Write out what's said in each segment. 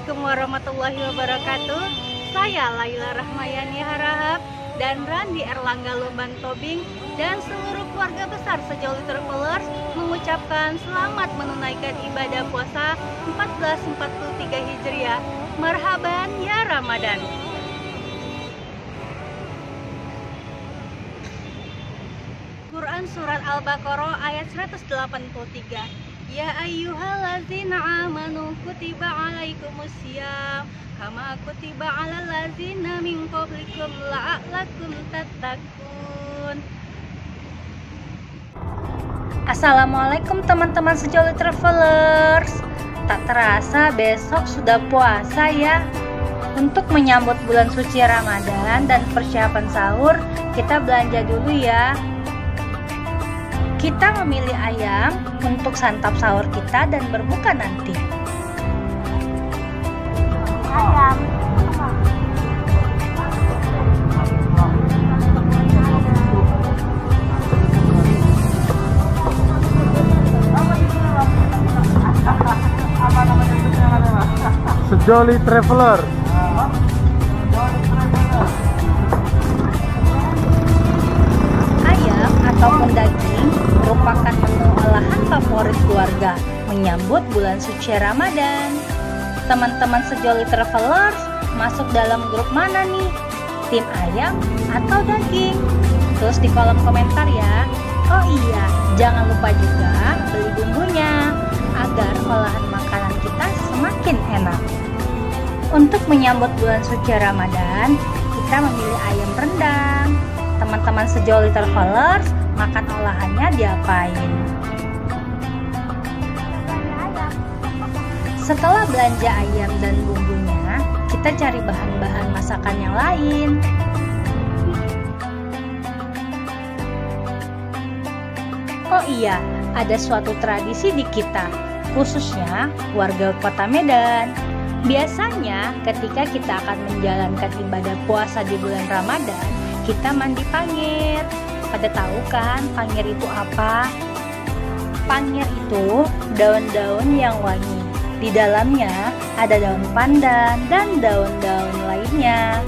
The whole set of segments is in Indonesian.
warahmatullahi wabarakatuh. Saya Laila Rahmayani Harahap dan Randi Erlangga Lumban Tobing dan seluruh keluarga besar Sejoli Travelers mengucapkan selamat menunaikan ibadah puasa 1443 Hijriah. Marhaban ya Ramadan. Quran Surat Al-Baqarah ayat 183 Ya ayyuhallazina amanu kutiba alaikumusiyam kama kutiba alal ladzina min qablikum la'allakum tattaqun. Assalamualaikum teman-teman sejoli travelers. Tak terasa besok sudah puasa ya. Untuk menyambut bulan suci Ramadan dan persiapan sahur Kita belanja dulu ya kita memilih ayam untuk santap sahur kita dan berbuka nanti. ayam Sejoli Traveler. Ayam ataupun daging favorit keluarga menyambut bulan suci Ramadan. Teman-teman sejoli travelers masuk dalam grup mana nih? Tim ayam atau daging? Terus di kolom komentar ya. Oh iya, jangan lupa juga beli bumbunya agar olahan makanan kita semakin enak. Untuk menyambut bulan suci Ramadan, kita memilih ayam rendang. Teman-teman sejoli travelers makan olahannya diapain? Setelah belanja ayam dan bumbunya, kita cari bahan-bahan masakan yang lain. Oh iya, ada suatu tradisi di kita, khususnya warga kota Medan. Biasanya ketika kita akan menjalankan ibadah puasa di bulan Ramadan, kita mandi pangir. Pada tahu kan pangir itu apa? Pangir itu daun-daun yang wangi. Di dalamnya ada daun pandan dan daun-daun lainnya.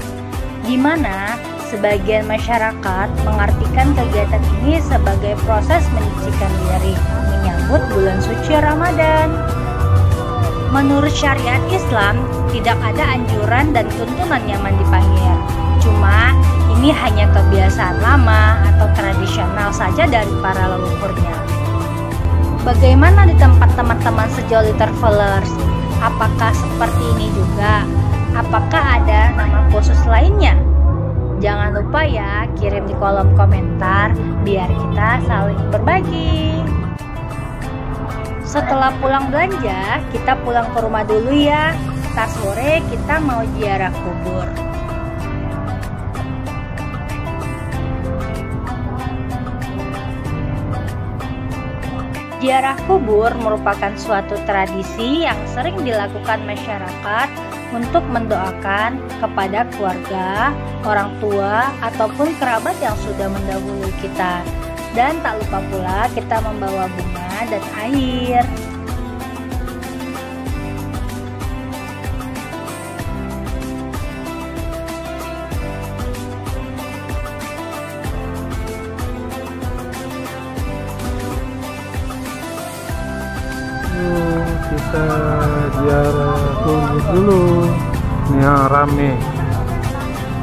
Di mana sebagian masyarakat mengartikan kegiatan ini sebagai proses menyucikan diri menyambut bulan suci Ramadan. Menurut syariat Islam, tidak ada anjuran dan tuntunannya mandi pangir. Cuma ini hanya kebiasaan lama atau tradisional saja dari para leluhurnya. Bagaimana di tempat teman-teman sejoli travelers? Apakah seperti ini juga? Apakah ada nama khusus lainnya? Jangan lupa ya kirim di kolom komentar biar kita saling berbagi. Setelah pulang belanja, kita pulang ke rumah dulu ya. Ntar sore kita mau ziarah kubur. Ziarah kubur merupakan suatu tradisi yang sering dilakukan masyarakat untuk mendoakan kepada keluarga, orang tua, ataupun kerabat yang sudah mendahului kita. Dan tak lupa pula kita membawa bunga dan air. Kita ziarah kubur dulu. Ini yang rame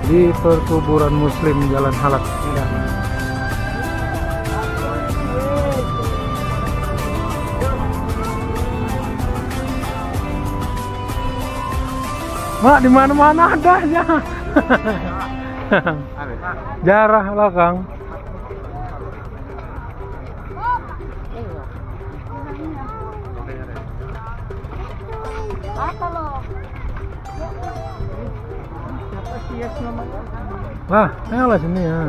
di perkuburan Muslim Jalan Halak. Medan. Mak di mana-mana ada ya. Jarah lah Kang. Apa lo Lah, sini ya.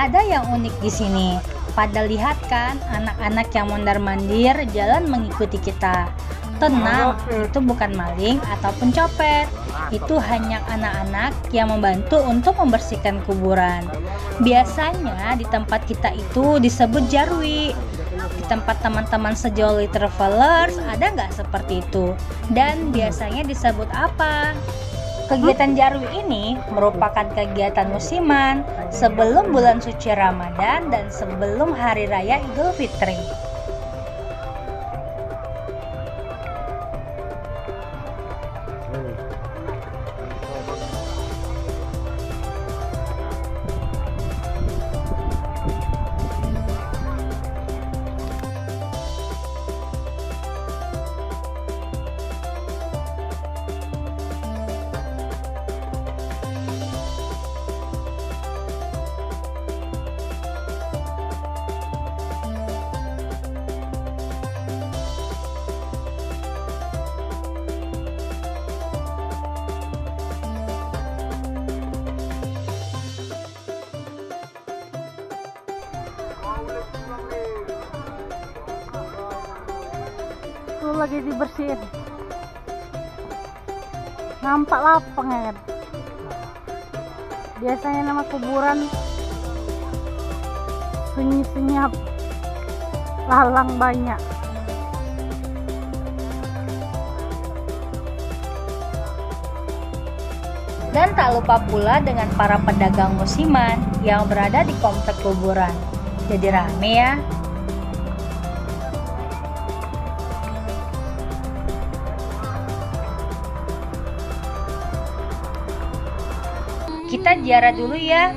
Ada yang unik di sini. Pada lihat kan anak-anak yang mondar-mandir jalan mengikuti kita. Tenang, itu bukan maling ataupun copet. Itu hanya anak-anak yang membantu untuk membersihkan kuburan. Biasanya di tempat kita itu disebut jarwi. Di tempat teman-teman sejoli travelers ada nggak seperti itu? Dan biasanya disebut apa? Kegiatan Jarwi ini merupakan kegiatan musiman sebelum bulan suci Ramadan dan sebelum hari raya Idul Fitri. Tuh lagi dibersihin. Nampak lapang ya kan. Biasanya nama kuburan sunyi senyap lalang banyak. Dan tak lupa pula dengan para pedagang musiman yang berada di komplek kuburan. Jadi rame ya. Kita ziarah dulu ya.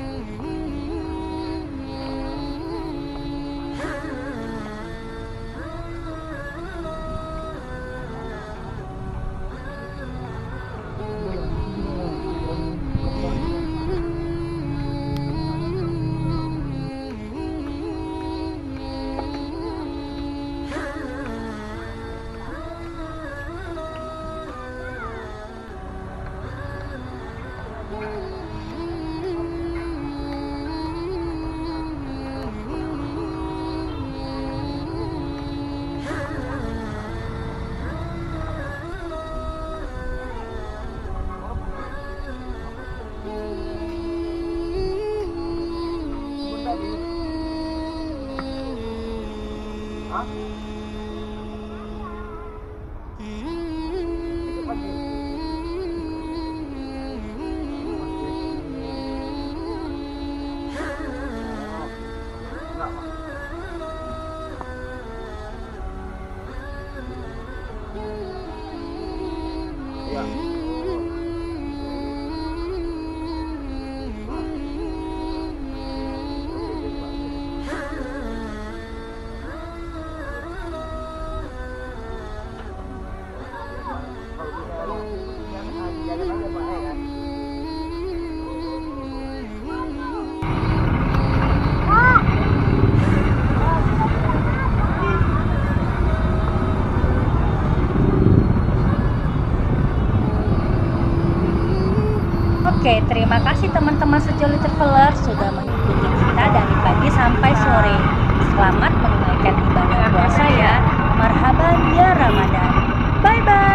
Yeah. Oke, terima kasih teman-teman sejoli traveler sudah mengikuti kita dari pagi sampai sore. Selamat menunaikan ibadah puasa ya. Marhaban ya Ramadan. Bye bye.